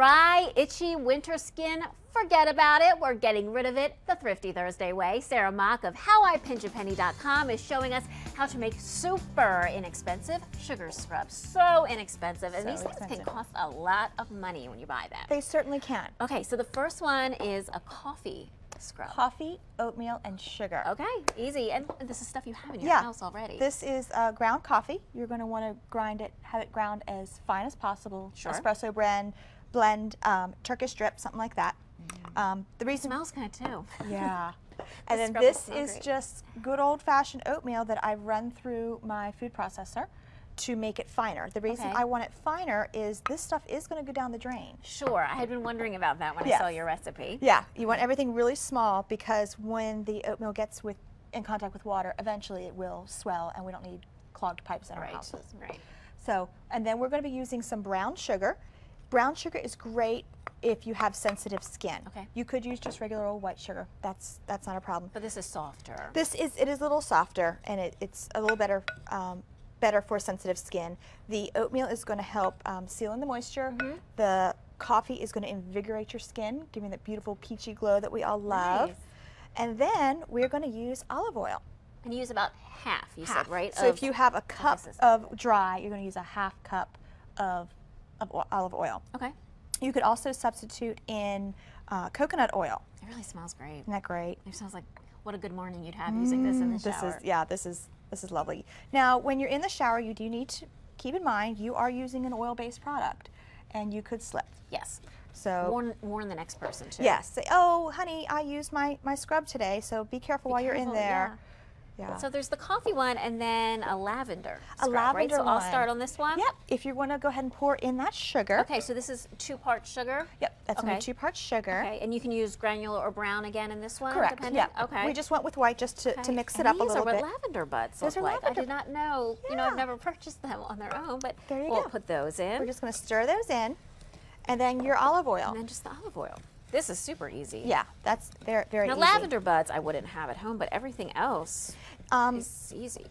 Dry, itchy winter skin, forget about it. We're getting rid of it the Thrifty Thursday way. Sarah Mock of HowIPinchAPenny.com is showing us how to make super inexpensive sugar scrubs. So inexpensive, and So these things can cost a lot of money when you buy them. They certainly can. Okay, so the first one is a coffee scrub. Coffee, oatmeal, and sugar. Okay, easy. And this is stuff you have in your Yeah. house already. This is uh, ground coffee. You're going to want to grind it, have it ground as fine as possible. Sure. Espresso blend, blend, um, Turkish drip, something like that. Um, the reason, smells good too. yeah. and then this is great. just good old-fashioned oatmeal that I've run through my food processor to make it finer. The reason Okay. I want it finer is this stuff is going to go down the drain. Sure, I had been wondering about that when I saw your recipe. Yeah, you want everything really small because when the oatmeal gets with in contact with water, eventually it will swell, and we don't need clogged pipes in our Right, houses. right. So, and then we're going to be using some brown sugar. Brown sugar is great if you have sensitive skin. Okay. You could use just regular old white sugar. That's that's not a problem. But this is softer. This is it is a little softer and it, it's a little better um, better for sensitive skin. The oatmeal is going to help um, seal in the moisture. Mm-hmm. The coffee is going to invigorate your skin, giving that beautiful peachy glow that we all love. Nice. And then we're going to use olive oil. And you use about half, you Half. said, right? So if you have a cup of dry, you're going to use a half cup of, of olive oil. Okay. You could also substitute in uh, coconut oil. It really smells great. Isn't that great? It sounds like what a good morning you'd have using this in the Mm, This shower. is yeah, this is this is lovely. Now, when you're in the shower, you do need to keep in mind you are using an oil-based product, and you could slip. Yes. So Warn, warn the next person too. yes, say, oh, honey, I used my my scrub today, so be careful while you're in there. Yeah. So there's the coffee one and then a lavender. A scrub, right? lavender So I'll start on this one. Yep. If you want to go ahead and pour in that sugar. Okay, so this is two parts sugar. Yep. That's Okay. be two parts sugar. Okay, and you can use granular or brown again in this one. Correct. Depending? Yeah. Okay. We just went with white just to, to Okay. mix And it up a these little are bit. what lavender buds Those look are like. lavender- I did not know. You know, I've never purchased them on their own, but There you we'll go. put those in. We're just going to stir those in, and then your olive oil. and then just the olive oil. This is super easy. yeah, that's very very Now easy. lavender buds I wouldn't have at home, but everything else Um, is easy.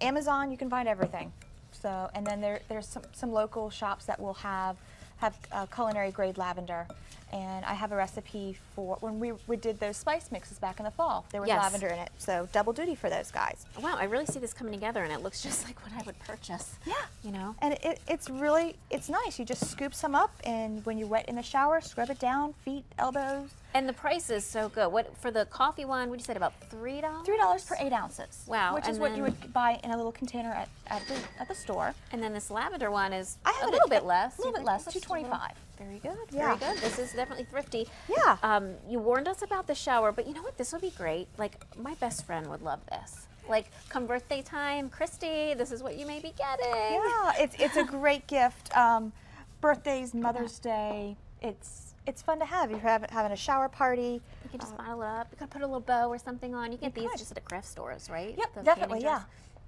Amazon, you can find everything. So, and then there, there's some, some local shops that will have have uh, culinary grade lavender. And I have a recipe for when we, we did those spice mixes back in the fall. There was Yes. lavender in it, so double duty for those guys. Wow, I really see this coming together, and it looks just like what I would purchase. Yeah. You know. And it, it's really it's nice. You just scoop some up, and when you wet in the shower, scrub it down, feet, elbows. And the price is so good. What for the coffee one? Would you said about three dollars? Three dollars per eight ounces. Wow, Which is what you would buy in a little container at, at the at the store. And then this lavender one is I have a little bit less. a little bit less, that's just a little- 225. Very good. Yeah. Very good. This is definitely thrifty. Yeah. Um, you warned us about the shower, but you know what? This would be great. Like my best friend would love this. Like come birthday time, Christy, this is what you may be getting. Yeah, it's it's a great gift. Um, birthdays, Mother's Day. It's it's fun to have. You're having, having a shower party. You can just bottle it up. You could put a little bow or something on. You get these could. just at the craft stores, right? Yep, definitely, yeah.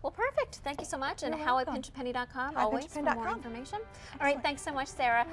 Well, perfect. Thank you so much. And You're howipinchapenny.com always for more information. All right, thanks so much, Sarah.